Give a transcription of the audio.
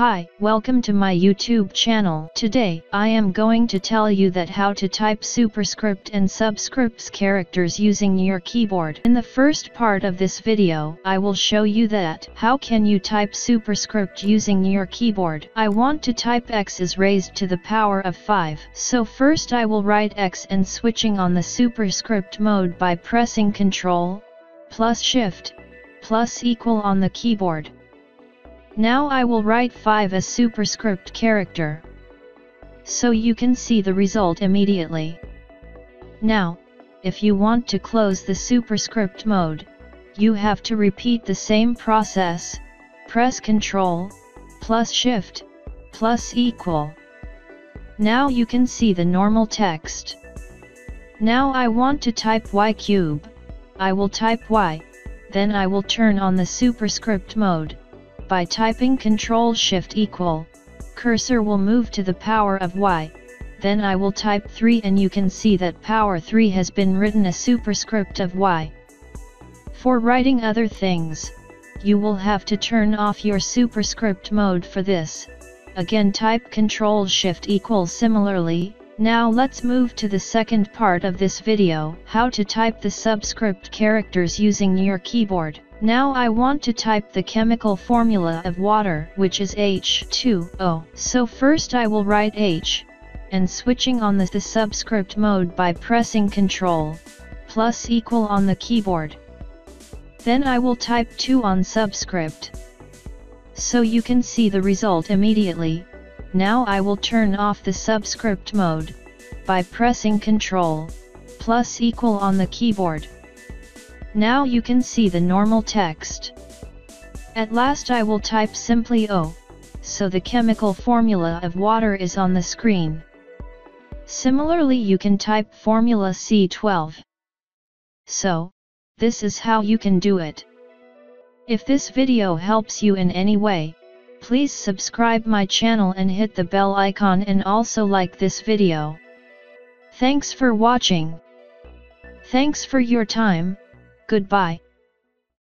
Hi, welcome to my YouTube channel. Today, I am going to tell you that how to type superscript and subscripts characters using your keyboard. In the first part of this video, I will show you that how can you type superscript using your keyboard. I want to type x is raised to the power of 5. So first I will write x and switching on the superscript mode by pressing Ctrl plus Shift plus equal on the keyboard. Now I will write 5 as superscript character. So you can see the result immediately. Now, if you want to close the superscript mode, you have to repeat the same process, press Ctrl, plus Shift, plus equal. Now you can see the normal text. Now I want to type y cube, I will type y, then I will turn on the superscript mode by typing Ctrl Shift equal, cursor will move to the power of y, then I will type 3 and you can see that power 3 has been written a superscript of y. For writing other things, you will have to turn off your superscript mode for this. Again type Ctrl Shift equal similarly, now let's move to the second part of this video, how to type the subscript characters using your keyboard. Now I want to type the chemical formula of water which is H2O. So first I will write H, and switching on the, the subscript mode by pressing Ctrl plus equal on the keyboard. Then I will type 2 on subscript. So you can see the result immediately, now I will turn off the subscript mode, by pressing Ctrl plus equal on the keyboard. Now you can see the normal text. At last I will type simply O, so the chemical formula of water is on the screen. Similarly you can type formula C12. So, this is how you can do it. If this video helps you in any way, please subscribe my channel and hit the bell icon and also like this video. Thanks for watching. Thanks for your time. Goodbye.